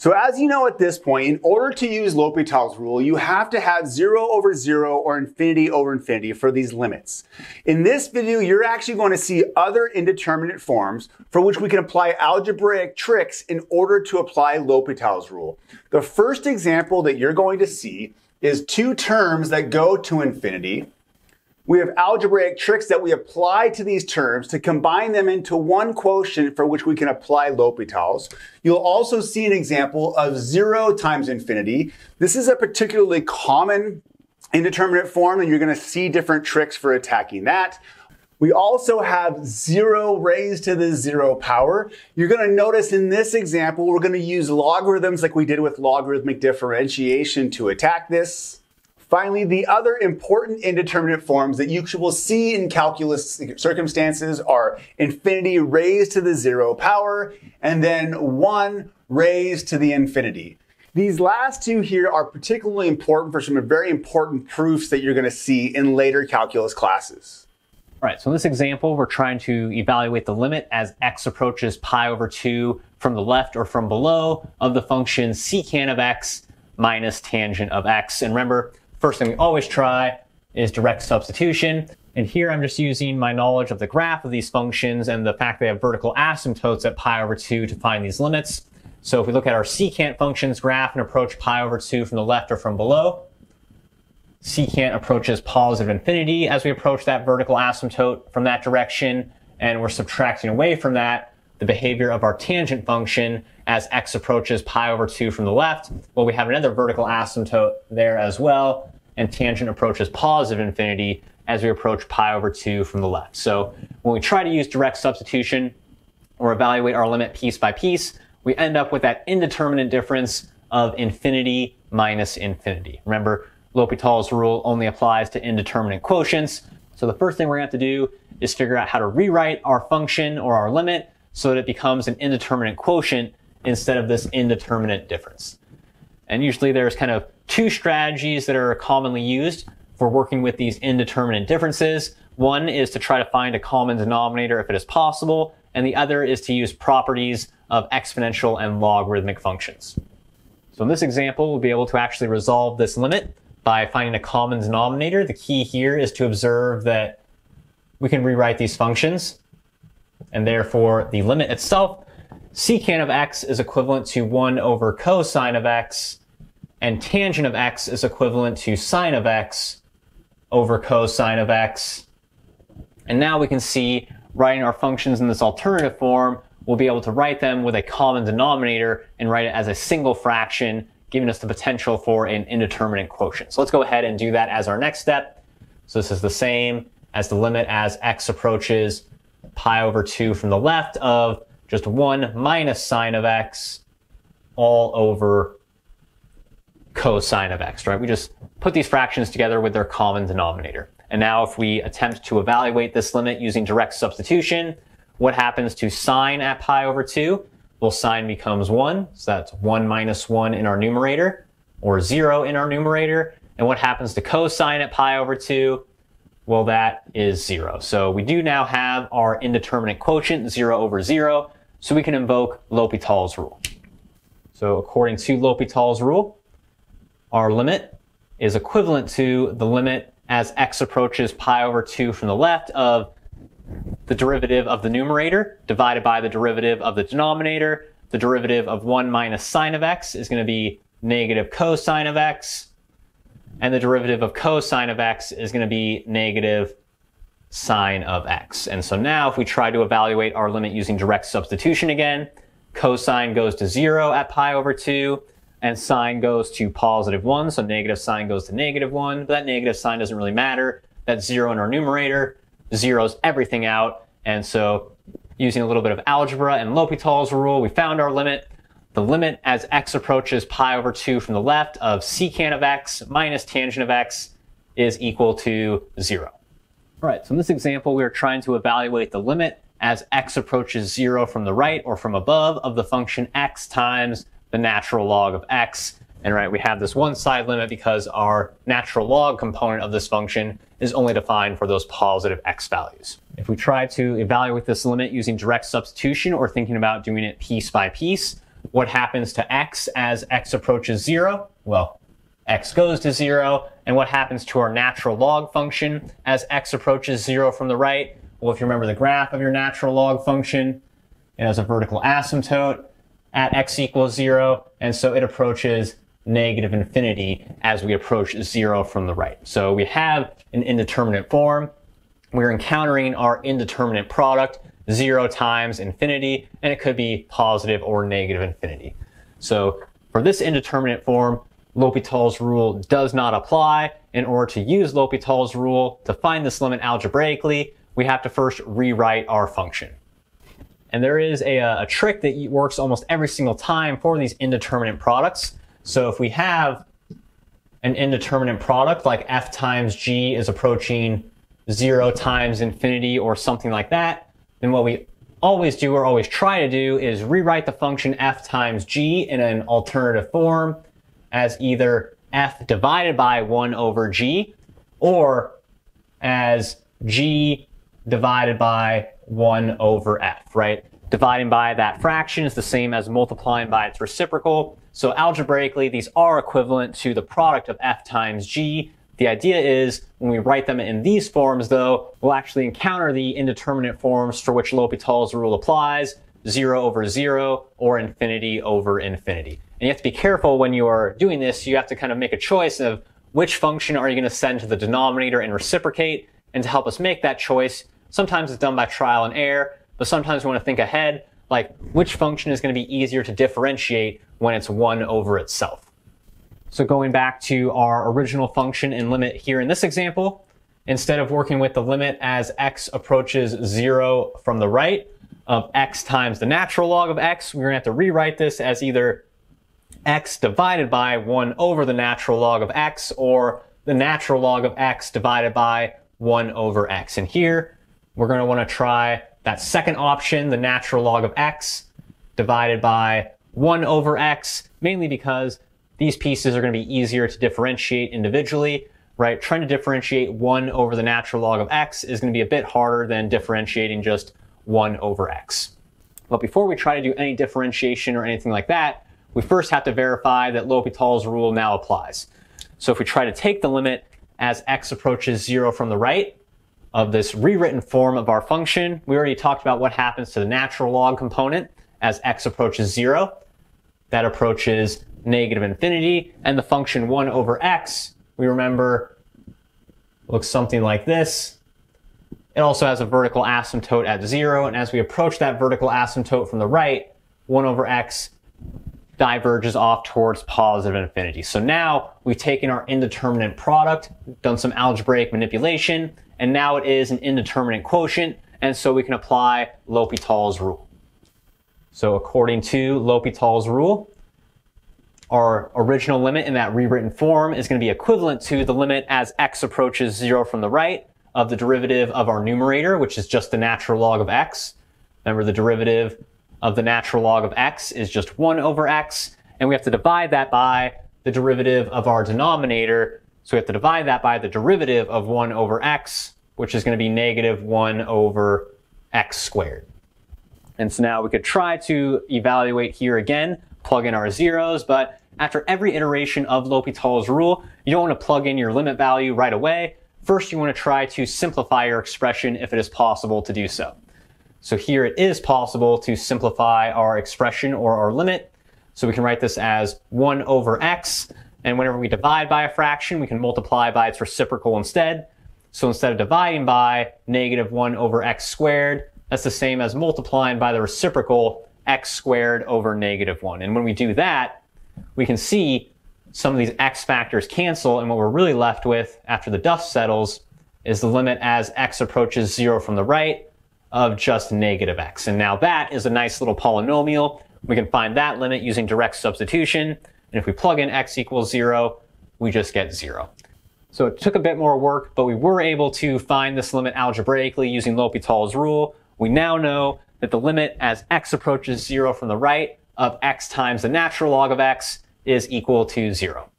So as you know at this point, in order to use L'Hopital's rule, you have to have zero over zero or infinity over infinity for these limits. In this video, you're actually going to see other indeterminate forms for which we can apply algebraic tricks in order to apply L'Hopital's rule. The first example that you're going to see is two terms that go to infinity we have algebraic tricks that we apply to these terms to combine them into one quotient for which we can apply L'Hopital's. You'll also see an example of zero times infinity. This is a particularly common indeterminate form, and you're going to see different tricks for attacking that. We also have zero raised to the zero power. You're going to notice in this example, we're going to use logarithms like we did with logarithmic differentiation to attack this. Finally, the other important indeterminate forms that you will see in calculus circumstances are infinity raised to the zero power and then 1 raised to the infinity. These last two here are particularly important for some very important proofs that you're going to see in later calculus classes. All right, so in this example, we're trying to evaluate the limit as x approaches pi over 2 from the left or from below of the function secant of x minus tangent of x. And remember, First thing we always try is direct substitution. And here I'm just using my knowledge of the graph of these functions and the fact they have vertical asymptotes at pi over 2 to find these limits. So if we look at our secant functions graph and approach pi over 2 from the left or from below, secant approaches positive infinity as we approach that vertical asymptote from that direction, and we're subtracting away from that the behavior of our tangent function as x approaches pi over 2 from the left. Well, we have another vertical asymptote there as well, and tangent approaches positive infinity as we approach pi over 2 from the left. So when we try to use direct substitution or evaluate our limit piece by piece, we end up with that indeterminate difference of infinity minus infinity. Remember, L'Hopital's rule only applies to indeterminate quotients. So the first thing we're going to have to do is figure out how to rewrite our function or our limit so that it becomes an indeterminate quotient instead of this indeterminate difference. And usually there's kind of two strategies that are commonly used for working with these indeterminate differences. One is to try to find a common denominator if it is possible, and the other is to use properties of exponential and logarithmic functions. So in this example, we'll be able to actually resolve this limit by finding a common denominator. The key here is to observe that we can rewrite these functions and therefore the limit itself, secant of x is equivalent to 1 over cosine of x, and tangent of x is equivalent to sine of x over cosine of x. And now we can see writing our functions in this alternative form, we'll be able to write them with a common denominator and write it as a single fraction, giving us the potential for an indeterminate quotient. So let's go ahead and do that as our next step. So this is the same as the limit as x approaches pi over 2 from the left of just 1 minus sine of x all over cosine of x, right? We just put these fractions together with their common denominator. And now if we attempt to evaluate this limit using direct substitution, what happens to sine at pi over 2? Well, sine becomes 1, so that's 1 minus 1 in our numerator, or 0 in our numerator. And what happens to cosine at pi over 2? Well, that is zero. So we do now have our indeterminate quotient, zero over zero, so we can invoke L'Hopital's rule. So according to L'Hopital's rule, our limit is equivalent to the limit as x approaches pi over 2 from the left of the derivative of the numerator divided by the derivative of the denominator. The derivative of 1 minus sine of x is going to be negative cosine of x and the derivative of cosine of x is going to be negative sine of x. And so now if we try to evaluate our limit using direct substitution again, cosine goes to 0 at pi over 2, and sine goes to positive 1, so negative sine goes to negative 1, but that negative sign doesn't really matter. That's 0 in our numerator, zeroes everything out, and so using a little bit of algebra and L'Hopital's rule, we found our limit the limit as x approaches pi over 2 from the left of secant of x minus tangent of x is equal to 0. All right, so in this example, we are trying to evaluate the limit as x approaches 0 from the right or from above of the function x times the natural log of x. And right, we have this one side limit because our natural log component of this function is only defined for those positive x values. If we try to evaluate this limit using direct substitution or thinking about doing it piece by piece, what happens to x as x approaches zero? Well, x goes to zero. And what happens to our natural log function as x approaches zero from the right? Well, if you remember the graph of your natural log function, it has a vertical asymptote at x equals zero. And so it approaches negative infinity as we approach zero from the right. So we have an indeterminate form. We're encountering our indeterminate product, zero times infinity, and it could be positive or negative infinity. So for this indeterminate form, L'Hopital's rule does not apply. In order to use L'Hopital's rule to find this limit algebraically, we have to first rewrite our function. And there is a, uh, a trick that works almost every single time for these indeterminate products. So if we have an indeterminate product like f times g is approaching zero times infinity or something like that, then what we always do or always try to do is rewrite the function f times g in an alternative form as either f divided by 1 over g or as g divided by 1 over f, right? Dividing by that fraction is the same as multiplying by its reciprocal. So algebraically, these are equivalent to the product of f times g. The idea is when we write them in these forms, though, we'll actually encounter the indeterminate forms for which L'Hopital's rule applies, 0 over 0 or infinity over infinity. And you have to be careful when you are doing this. You have to kind of make a choice of which function are you going to send to the denominator and reciprocate. And to help us make that choice, sometimes it's done by trial and error, but sometimes we want to think ahead, like which function is going to be easier to differentiate when it's 1 over itself. So going back to our original function and limit here in this example, instead of working with the limit as x approaches 0 from the right of x times the natural log of x, we're to have to rewrite this as either x divided by 1 over the natural log of x or the natural log of x divided by 1 over x. And here we're going to want to try that second option, the natural log of x divided by 1 over x, mainly because these pieces are going to be easier to differentiate individually, right? Trying to differentiate 1 over the natural log of x is going to be a bit harder than differentiating just 1 over x. But before we try to do any differentiation or anything like that, we first have to verify that L'Hopital's rule now applies. So if we try to take the limit as x approaches 0 from the right of this rewritten form of our function, we already talked about what happens to the natural log component as x approaches 0 that approaches negative infinity. And the function 1 over x, we remember, looks something like this. It also has a vertical asymptote at 0. And as we approach that vertical asymptote from the right, 1 over x diverges off towards positive infinity. So now we've taken our indeterminate product, done some algebraic manipulation, and now it is an indeterminate quotient, and so we can apply L'Hopital's rule. So according to L'Hopital's rule, our original limit in that rewritten form is going to be equivalent to the limit as x approaches 0 from the right of the derivative of our numerator, which is just the natural log of x. Remember, the derivative of the natural log of x is just 1 over x, and we have to divide that by the derivative of our denominator. So we have to divide that by the derivative of 1 over x, which is going to be negative 1 over x squared. And so now we could try to evaluate here again, plug in our zeros, but after every iteration of L'Hopital's rule, you don't want to plug in your limit value right away. First, you want to try to simplify your expression if it is possible to do so. So here it is possible to simplify our expression or our limit. So we can write this as 1 over x, and whenever we divide by a fraction, we can multiply by its reciprocal instead. So instead of dividing by negative 1 over x squared, that's the same as multiplying by the reciprocal x squared over negative 1. And when we do that, we can see some of these x factors cancel, and what we're really left with after the dust settles is the limit as x approaches 0 from the right of just negative x. And now that is a nice little polynomial. We can find that limit using direct substitution. And if we plug in x equals 0, we just get 0. So it took a bit more work, but we were able to find this limit algebraically using L'Hopital's rule. We now know that the limit as x approaches zero from the right of x times the natural log of x is equal to zero.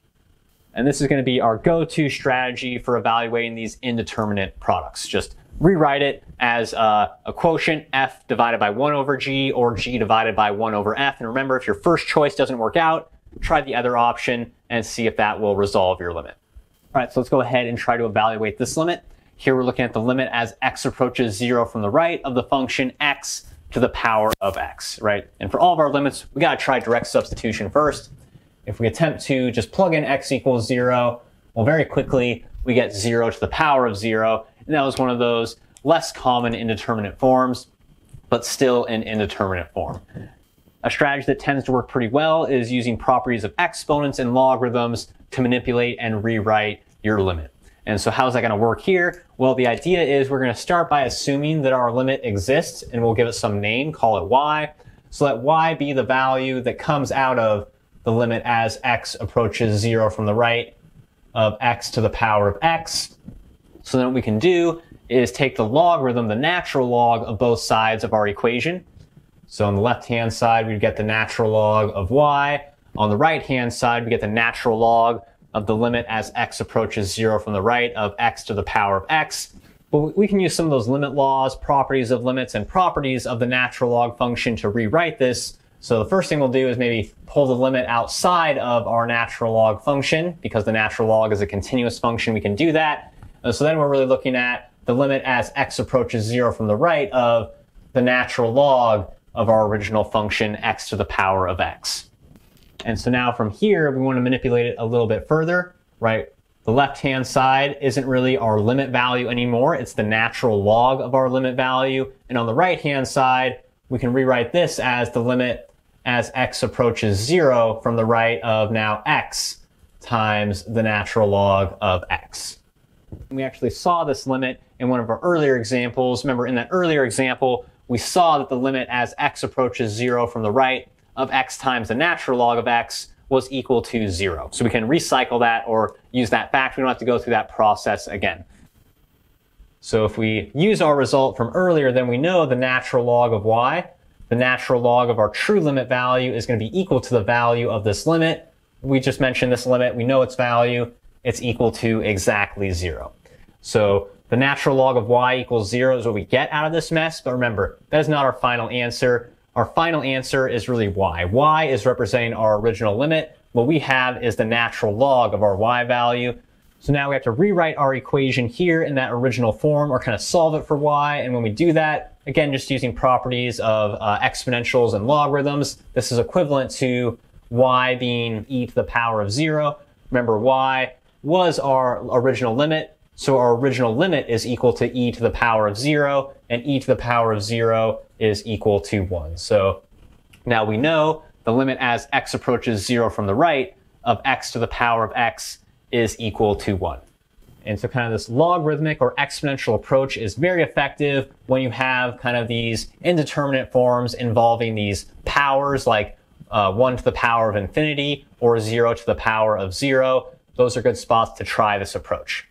And this is going to be our go-to strategy for evaluating these indeterminate products. Just rewrite it as uh, a quotient f divided by 1 over g or g divided by 1 over f. And remember, if your first choice doesn't work out, try the other option and see if that will resolve your limit. All right, so let's go ahead and try to evaluate this limit. Here we're looking at the limit as x approaches 0 from the right of the function x to the power of x, right? And for all of our limits, we got to try direct substitution first. If we attempt to just plug in x equals 0, well, very quickly we get 0 to the power of 0. And that was one of those less common indeterminate forms, but still an indeterminate form. A strategy that tends to work pretty well is using properties of exponents and logarithms to manipulate and rewrite your limit. And so how's that going to work here? Well, the idea is we're going to start by assuming that our limit exists and we'll give it some name, call it y. So let y be the value that comes out of the limit as x approaches zero from the right of x to the power of x. So then what we can do is take the logarithm, the natural log of both sides of our equation. So on the left-hand side, we get the natural log of y. On the right-hand side, we get the natural log of the limit as x approaches zero from the right of x to the power of x. But we can use some of those limit laws, properties of limits, and properties of the natural log function to rewrite this. So the first thing we'll do is maybe pull the limit outside of our natural log function because the natural log is a continuous function. We can do that. Uh, so then we're really looking at the limit as x approaches zero from the right of the natural log of our original function x to the power of x. And so now from here, we want to manipulate it a little bit further, right? The left-hand side isn't really our limit value anymore. It's the natural log of our limit value. And on the right-hand side, we can rewrite this as the limit as x approaches zero from the right of now x times the natural log of x. We actually saw this limit in one of our earlier examples. Remember, in that earlier example, we saw that the limit as x approaches zero from the right of x times the natural log of x was equal to zero. So we can recycle that or use that back. We don't have to go through that process again. So if we use our result from earlier, then we know the natural log of y, the natural log of our true limit value is going to be equal to the value of this limit. We just mentioned this limit. We know its value. It's equal to exactly zero. So the natural log of y equals zero is what we get out of this mess. But remember, that is not our final answer. Our final answer is really y. y is representing our original limit. What we have is the natural log of our y value. So now we have to rewrite our equation here in that original form or kind of solve it for y. And when we do that, again, just using properties of uh, exponentials and logarithms, this is equivalent to y being e to the power of zero. Remember, y was our original limit. So our original limit is equal to e to the power of zero and e to the power of zero is equal to 1. So now we know the limit as x approaches 0 from the right of x to the power of x is equal to 1. And so kind of this logarithmic or exponential approach is very effective when you have kind of these indeterminate forms involving these powers like uh, 1 to the power of infinity or 0 to the power of 0. Those are good spots to try this approach.